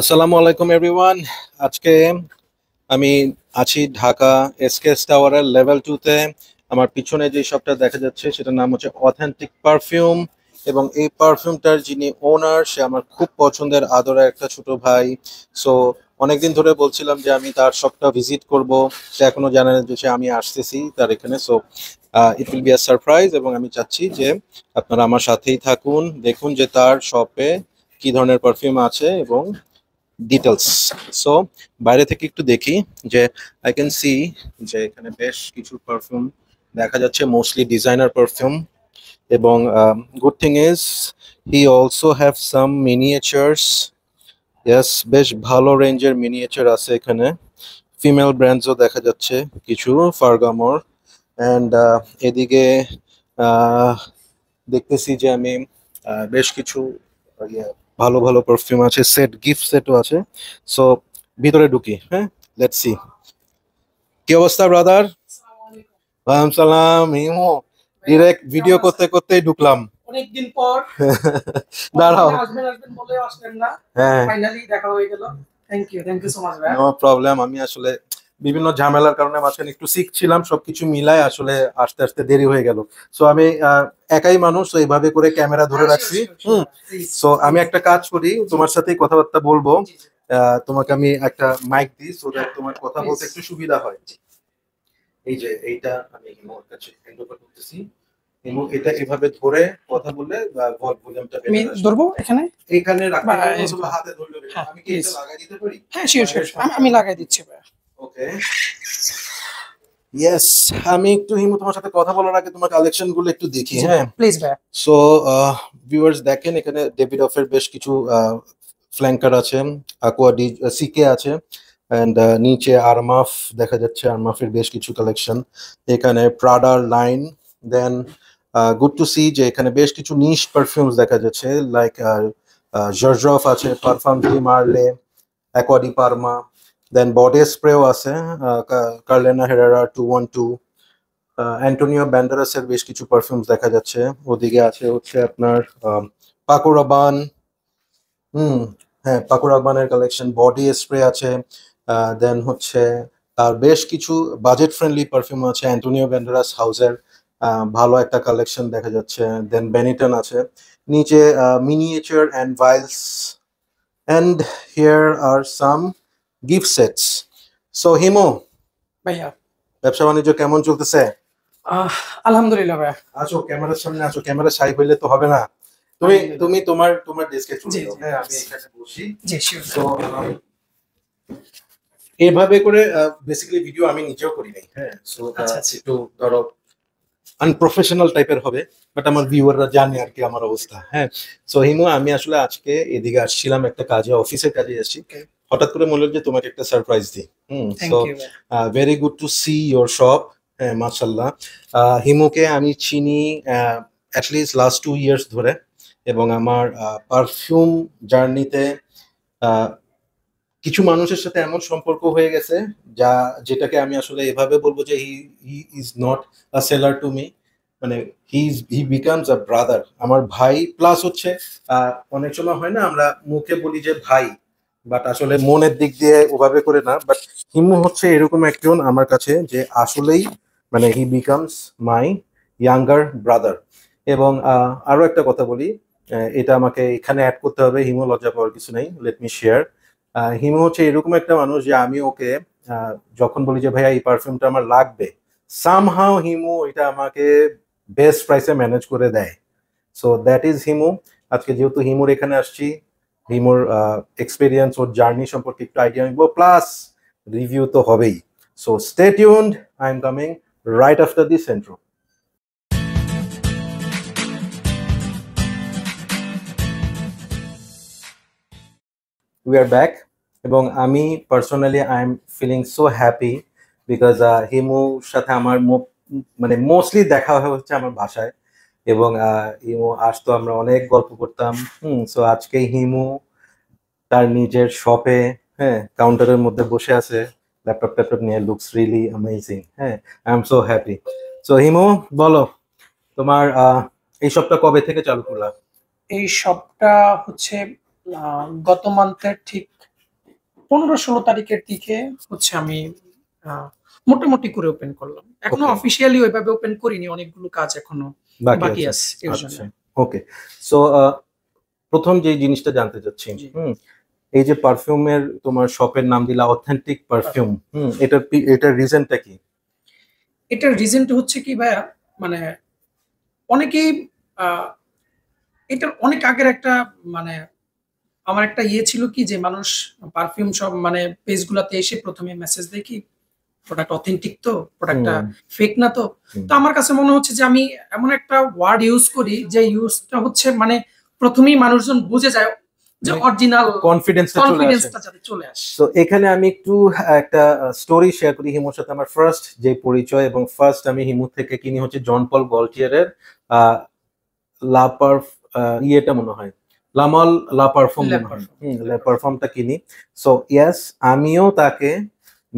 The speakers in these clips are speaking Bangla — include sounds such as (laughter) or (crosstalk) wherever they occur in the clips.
আসসালামু আলাইকুম এভরিওয়ান আজকে আমি আছি ঢাকা এসকেএস টাওয়ারের লেভেল টুতে আমার পিছনে যে শপটা দেখা যাচ্ছে, সেটার নাম হচ্ছে অথেন্টিক পারফিউম এবং এই পারফিউমটার যিনি ওনার সে আমার খুব পছন্দের আদরের একটা ছোট ভাই। সো অনেকদিন ধরে বলছিলাম যে আমি তার শপটা ভিজিট করব। সে এখনও জানে যে সে আমি আসতেছি তার এখানে। So it will be a surprise এবং আমি চাচ্ছি যে আপনারা আমার সাথেই থাকুন, দেখুন যে তার শপে কি ধরনের পারফিউম আছে এবং ডিটেলস সো বাইরে থেকে একটু দেখি যে আই ক্যান সি যে এখানে বেশ কিছু পারফিউম দেখা যাচ্ছে মোস্টলি ডিজাইনার পারফিউম এবং good thing is he also have some miniatures ইয়াস বেশ ভালো রেঞ্জের মিনিয়েচার আছে এখানে। ফিমেল ব্র্যান্ডসও দেখা যাচ্ছে কিছু ফার্গামোর অ্যান্ড এদিকে আহ, দেখতেছি যে আমি আহ, বেশ কিছু ইয়ে, ভালো ভালো পারফিউম আছে সেট গিফট সেটও আছে। সো ভিতরে ঢুকি হ্যাঁ? লেটস সি কি অবস্থা ব্রাদার ওয়ালাইকুম সালাম ইমো। ডিরেক্ট ভিডিও করতে করতেই ঢুকলাম। অনেকদিন পর। (laughs) দাঁড়াও। আসবেন আসবেন বলে আসলেন না। হ্যাঁ। ফাইনালি দেখা হয়ে গেল। Thank you thank you so much ভাই নো প্রবলেম আমি আসলে বিভিন্ন ঝামেলার কারণে মাঝখানে একটু শিখছিলাম সবকিছু মিলায় আসলে আস্তে আস্তে দেরি হয়ে গেল। সো আমি আহ, একাই মানুষ তো এইভাবে করে ক্যামেরা ধরে রাখছি। হুম সো আমি একটা কাজ করি তোমার সাথে কথাবার্তা বলব। আহ, তোমাকে আমি একটা মাইক দিই সো দ্যাট তোমার কথা বলতে একটু সুবিধা হয়। এই যে এইটা আমি হিমোর কাছে হ্যান্ড ওভার করতেছি। হিমো এটা এভাবে ধরে কথা বললে ভলিউমটা আমি ধরবো এখানে? এখানে রাখতে বা, পারব, এই- অথবা হাতে ধরলে হ্যাঁ, আমি কি এটা লাগাই দিতে পারি? হ্যাঁ শিওর শিওর আমি আমি লাগাই দিচ্ছি ভাই ওকে? ইয়েস আমি একটু হিমু তোমার সাথে কথা বলার আগে তোমার কালেকশনগুলো একটু দেখি হ্যাঁ? প্লিজ ভাই সো ভিউয়ার্স দেখেন এখানে ডেভিড অফের বেশ কিছু ফ্ল্যাঙ্কার আছে aqua ডি সিকে আছে অ্যান্ড নিচে আরমাফ দেখা যাচ্ছে আরমাফের বেশ কিছু কালেকশন এখানে প্রাডার line then good to see যে এখানে বেশ কিছু নিশ পারফিউমস দেখা যাচ্ছে লাইক জর্জফ আছে parfums de Marly Acqua di Parma then body স্প্রেও আছে Carolina Herrera two one two Antonio ব্যান্ডারাসের বেশ কিছু পারফিউমস দেখা যাচ্ছে। ওদিকে আছে হচ্ছে আপনার পাকুরাবান হুম হ্যাঁ পাকুরাবানের কালেকশন বডি স্প্রে আছে দেন হচ্ছে আর বেশ কিছু বাজেট ফ্রেন্ডলি পারফিউম আছে অ্যান্টোনিও ব্যান্ডারাস হাউসের ভালো একটা কালেকশন দেখা যাচ্ছে। দেন বেনিটন আছে। নিচে miniature and vials and here are some gift sets so Himu ভাইয়া। ব্যবসা বাণিজ্য কেমন চলতেছে? আলহামদুলিল্লাহ ভাইয়া। আছো ক্যামেরার সামনে আছো ক্যামেরা সাই হইলে তো হবে না। তুমি তুমি তোমার তোমার ডেস্কে চলে যাও হ্যাঁ আমি এখানে বসি। জি তো এভাবে করে বেসিক্যালি ভিডিও আমি নিজেও করি নাই হ্যাঁ। সো আচ্ছা, আচ্ছা। একটু ধরো আনপ্রফেশনাল টাইপের হবে বাট আমার ভিউয়াররা জানে আর কি আমার অবস্থা হ্যাঁ। সো হিমু আমি আসলে আজকে এদিকে আসছিলাম একটা কাজে অফিসের কাজে এসেছি। Okay. হঠাৎ করে মনে হলো যে তোমাকে একটা সারপ্রাইজ দিই। হুম thank so very good to see your shop হ্যাঁ মার্শাল্লাহ হিমুকে আমি চিনি অ্যাটলিস্ট লাস্ট টু ইয়ার্স ধরে এবং আমার পারফিউম জার্নিতে কিছু মানুষের সাথে এমন সম্পর্ক হয়ে গেছে যা যেটাকে আমি আসলে এভাবে বলব যে he he is not a seller to me মানে he is he becomes a brother আমার ভাই প্লাস হচ্ছে আহ, অনেক সময় হয় না আমরা মুখে বলি যে ভাই বাট আসলে মনের দিক দিয়ে ওভাবে করে না বাট হিমু হচ্ছে এরকম একজন আমার কাছে যে আসলেই মানে he becomes my younger brother এবং আহ, আরও একটা কথা বলি এটা আমাকে এখানে অ্যাড করতে হবে হিমু লজ্জা পাওয়ার কিছু নেই লেট মি শেয়ার হিমু হচ্ছে এরকম একটা মানুষ যে আমি ওকে যখন বলি যে ভাইয়া এই পারফিউমটা আমার লাগবে সামহাও হিমু এটা আমাকে বেস্ট প্রাইসে ম্যানেজ করে দেয়। So that is Himu. আজকে যেহেতু হিমুর এখানে আসছি হিমুর এক্সপিরিয়েন্স ওর জার্নি সম্পর্কে একটু আইডিয়া নিব প্লাস রিভিউ তো হবেই। So stay tuned I am coming right after this Centra we are back এবং আমি personally I am feeling so happy because হিমুর সাথে আমার মানে মোস্টলি দেখা হচ্ছে আমার বাসায়। এবং আহ, আজ তো আমরা অনেক গল্প করতাম। হুম সো আজকে হিমু তার নিজের শপে হ্যাঁ কাউন্টারের মধ্যে বসে আছে। ল্যাপটপ ট্যাপটপ নিয়ে লুকস রিয়েলি অ্যামেজিং হ্যাঁ I am so happy so Himu বলো তোমার এই সবটা কবে থেকে চালু করলা? এই শপটা হচ্ছে গত মান্থের ঠিক পনেরো ষোলো তারিখের দিকে হচ্ছে আমি মোটামুটি করে ওপেন করলাম। এখনও অফিসিয়ালি ওইভাবে ওপেন করিনি অনেকগুলো কাজ এখনও বাকি বাকি আছে। আছে এর জন্য। আচ্ছা ওকে সো প্রথম যে জিনিসটা জানতে চাচ্ছি। হুম এই যে পারফিউমের তোমার শপের নাম দিলা অথেন্টিক পারফিউম হুম এটার এটার রিজনটা কি? এটার রিজনটা হচ্ছে কি ভাইয়া মানে অনেকেই এটার অনেক আগের একটা মানে আমার একটা ইয়ে ছিল কি যে মানুষ পারফিউম সব মানে পেজগুলোতে এসে প্রথমে মেসেজ কি প্রোডাক্ট অথেন্টিক তো প্রোডাক্টটা ফেক না তো তো আমার কাছে মনে হচ্ছে যে আমি এমন একটা ওয়ার্ড ইউজ করি যে ইউজটা হচ্ছে মানে প্রথমেই মানুষজন বুঝে যায় যে মানে অরিজিনাল কনফিডেন্সটা চলে আসে। কনফিডেন্সটা চলে আসে। তো এখানে আমি একটু একটা স্টোরি শেয়ার করি হিমুর সাথে। আমার ফার্স্ট যে পরিচয় এবং ফার্স্ট আমি হিমু থেকে কিনি হচ্ছে জন পল গল্টিয়ারের লাপার ইয়েটা মনে হয়। লামাল লা পারফর্ম লা পারফর্মটা কিনি। সো ইয়াস আমিও তাকে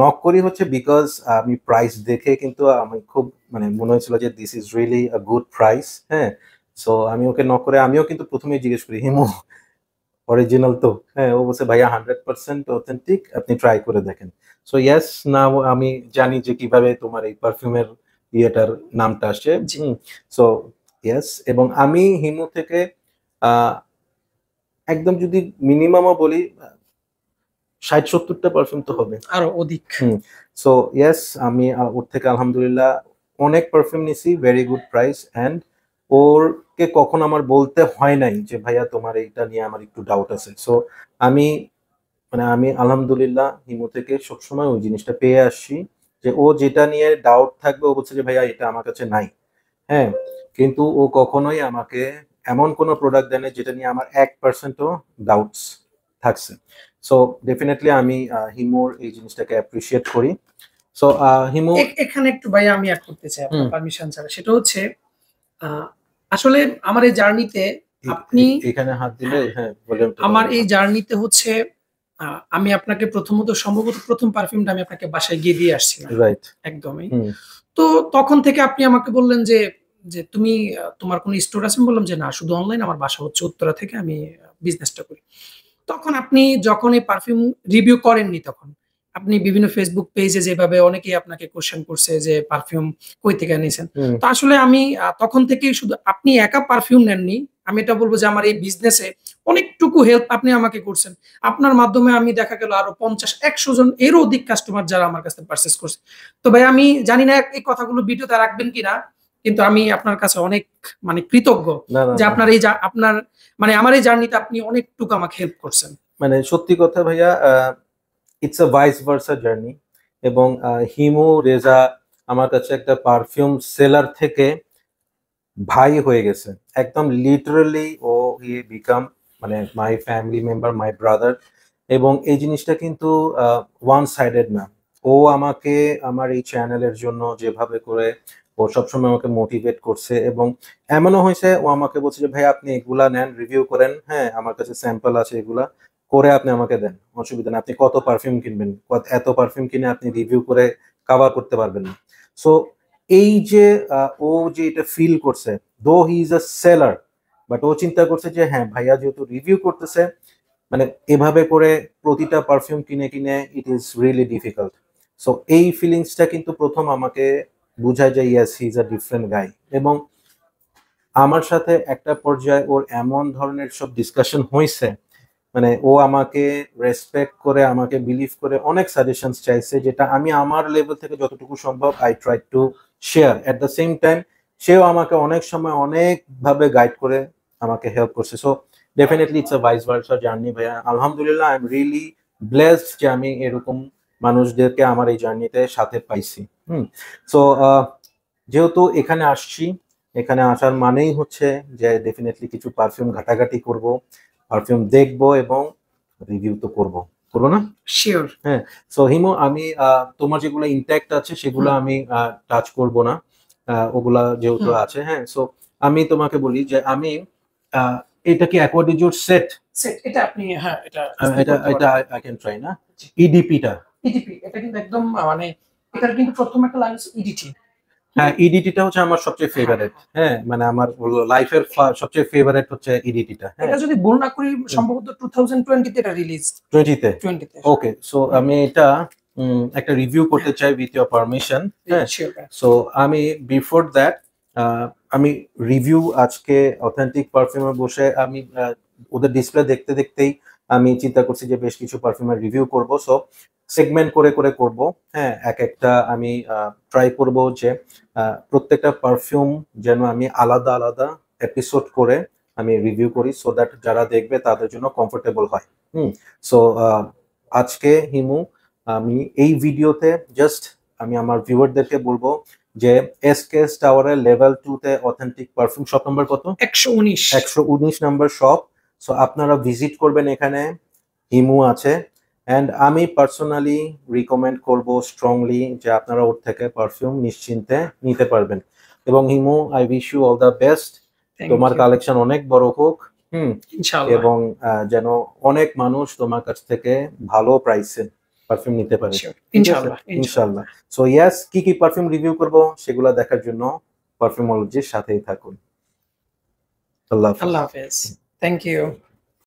নক করি হচ্ছে বিকজ আমি প্রাইস দেখে কিন্তু আমি খুব মানে মনে হয়েছিল যে this is really a good price হ্যাঁ? সো আমি ওকে নক করে আমিও কিন্তু প্রথমেই জিজ্ঞেস করি হিমু অরিজিনাল তো? হ্যাঁ ও বলছে ভাইয়া হান্ড্রেড পার্সেন্ট অথেন্টিক আপনি ট্রাই করে দেখেন। সো ইয়াস না আমি জানি যে কীভাবে তোমার এই পারফিউমের ইয়েটার নামটা আসছে। সো ইয়াস এবং আমি হিমু থেকে একদম যদি মিনিমামও বলি ষাট সত্তরটা পারফিউম তো হবে। আরও অধিক। সো ইয়েস আমি ওর থেকে আলহামদুলিল্লাহ অনেক পারফিউম নিছি ভেরি গুড প্রাইস অ্যান্ড ওরকে কখন আমার বলতে হয় নাই যে ভাইয়া তোমার এইটা নিয়ে আমার একটু ডাউট আছে। সো আমি মানে আমি আলহামদুলিল্লাহ হিমু থেকে সবসময় ওই জিনিসটা পেয়ে আসছি যে ও যেটা নিয়ে ডাউট থাকবে ও বলছে যে ভাইয়া এটা আমার কাছে নাই। হ্যাঁ কিন্তু ও কখনোই আমাকে এমন কোনো প্রোডাক্ট দেয় না যেটা নিয়ে আমার এক পার্সেন্টও ডাউটস থাকছে। সো ডেফিনেটলি আমি হিমুর এই জিনিসটাকে অ্যাপ্রিসিয়েট করি। সো হিমু এখানে একটু ভাই আমি অ্যাড করতে চাই আপনার পারমিশন ছাড়া। সেটা হচ্ছে আসলে আমার এই জার্নিতে আপনি- এখানে হাত দিলে হ্যাঁ বলে আমার এই জার্নিতে হচ্ছে আমি আপনাকে প্রথমত সম্ভবত প্রথম পারফিউমটা আমি আপনাকে বাসায় গিয়ে দিয়ে আসছিলাম। রাইট একদমই। তো তখন থেকে আপনি আমাকে বললেন যে যে তুমি তোমার কোনো স্টোর আছে? আমি বললাম যে না শুধু অনলাইন আমার বাসা হচ্ছে উত্তরা থেকে আমি বিজনেসটা করি। তখন আপনি যখন এই পারফিউম রিভিউ করেননি তখন আপনি বিভিন্ন ফেসবুক পেজে যেভাবে অনেকেই আপনাকে কোশ্চেন করছে যে পারফিউম কই থেকে নিয়েছেন তো আসলে আমি তখন থেকেই শুধু আপনি একা পারফিউম নেননি আমি এটা বলব যে আমার এই বিজনেসে অনেকটুকু হেল্প আপনি আমাকে করছেন। আপনার মাধ্যমে আমি দেখা গেল আরও পঞ্চাশ একশো জন এরও অধিক কাস্টমার যারা আমার কাছে থেকে পারচেস করছে। তো ভাই আমি জানি না এই কথাগুলো ভিডিওতে রাখবেন কিনা কিন্তু আমি আপনার কাছে অনেক মানে কৃতজ্ঞ যে আপনার এই আপনার মানে আমার এই জার্নিতে আপনি অনেকটুকু আমাকে হেল্প করছেন। মানে সত্যি কথা ভাইয়া it's a vice versa journey এবং হিমু রেজা আমার কাছে একটা পারফিউম সেলার থেকে ভাই হয়ে গেছে। একদম লিটারালি ও হি বিকাম মানে my family member my brother এবং এই জিনিসটা কিন্তু ওয়ান সাইডেড না। ও আমাকে আমার এই চ্যানেলের জন্য যেভাবে করে ও সবসময় আমাকে মোটিভেট করছে এবং এমনও হয়েছে, ও আমাকে বলছে যে, ভাই, আপনি এগুলা নেন রিভিউ করেন হ্যাঁ আমার কাছে স্যাম্পল আছে এগুলা, করে আপনি আমাকে দেন, অসুবিধা নেই, আপনি কত পারফিউম কিনবেন এত পারফিউম কিনে আপনি রিভিউ করে কাভার করতে পারবেন না। সো এই যে ও যে এটা ফিল করছে though he is a seller but ও চিন্তা করছে যে হ্যাঁ ভাইয়া যেহেতু রিভিউ করতেছে মানে এভাবে করে প্রতিটা পারফিউম কিনে কিনে it is really difficult so এই ফিলিংসটা কিন্তু প্রথম আমাকে বুঝায় যে ইয়াস হি ইজ আ ডিফারেন্ট গাই এবং আমার সাথে একটা পর্যায়ে ওর এমন ধরনের সব ডিসকাশন হয়েছে মানে ও আমাকে রেসপেক্ট করে, আমাকে বিলিভ করে অনেক সাজেশনস চাইছে, যেটা আমি আমার লেভেল থেকে যতটুকু সম্ভব I try to share at the same time সেও আমাকে অনেক সময় অনেকভাবে গাইড করে, আমাকে হেল্প করছে। So definitely it's a vice versa journey ভাইয়া। আলহামদুলিল্লাহ আই এম রিয়েলি ব্লেসড যে আমি এরকম মানুষদেরকে আমার এই জার্নিতে সাথে পাইছি। হুম সো যেহেতু এখানে আসছি এখানে আসার মানেই হচ্ছে যে ডেফিনেটলি কিছু পারফিউম ঘাটাঘাটি করব পারফিউম দেখব এবং রিভিউ তো করব। করব না? শিওর সো হিমো আমি তোমার যেগুলো ইনট্যাক্ট আছে সেগুলো। আমি টাচ করব না। ওগুলা যেহেতু আছে হ্যাঁ সো আমি তোমাকে বলি যে আমি এটা কি অ্যাকোয়াডিজুর সেট সেট এটা আপনি হ্যাঁ এটা এটা এটা আই ক্যান ট্রাই না? ইডিপিটা ইডিপি এটা কিন্তু একদম মানে এটার কিন্তু প্রথম একটা লাইন ইডিটি হ্যাঁ ইডিটিটা হচ্ছে আমার সবচেয়ে ফেভারিট হ্যাঁ মানে আমার লাইফের সবচেয়ে ফেভারিট হচ্ছে ইডিটিটা হ্যাঁ। এটা যদি ভুল না করি সম্ভবত টু থাউজেন্ড টোয়েন্টিতে এটা রিলিজ টোয়েন্টিতে টোয়েন্টিতে ওকে সো আমি এটা একটা রিভিউ করতে চাই উইথ ইউর পারমিশন হ্যাঁ সো আমি বিফোর দ্যাট আমি রিভিউ আজকে অথেন্টিক পারফিউমে বসে আমি ওদের ডিসপ্লে দেখতে দেখতেই আমি চিন্তা করছি যে বেশ কিছু পারফিউমের রিভিউ করব। সো সেগমেন্ট করে করে করব। হ্যাঁ এক একটা আমি ট্রাই করব যে প্রত্যেকটা পারফিউম যেন আমি আলাদা আলাদা এপিসোড করে আমি রিভিউ করি সো দ্যাট যারা দেখবে তাদের জন্য কমফোর্টেবল হয়। হুম সো আজকে হিমু আমি এই ভিডিওতে জাস্ট আমি আমার ভিউয়ারদেরকে বলব যে এস কে টাওয়ারের লেভেল টু তে অথেন্টিক পারফিউম শপ নাম্বার কত? একশো উনিশ। একশো উনিশ নাম্বার শপ সো আপনারা ভিজিট করবেন এখানে হিমু আছে অ্যান্ড আমি পার্সোনালি রিকমেন্ড করব স্ট্রংলি যে আপনারা ওর থেকে পারফিউম নিশ্চিন্তে নিতে পারবেন। এবং Himu I wish you all the best তোমার কালেকশন অনেক বড় হোক হুম এবং যেন অনেক মানুষ তোমার কাছ থেকে ভালো প্রাইসে পারফিউম নিতে পারে. ইনশাআল্লাহ ইনশাআল্লাহ। ইনশাল্লাহ সো ইয়েস কি কি পারফিউম রিভিউ করব সেগুলো দেখার জন্য পারফিউমোলজির সাথেই থাকুন। আল্লাহ হাফেজ। আল্লাহ হাফেজ। Thank you